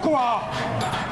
ここ？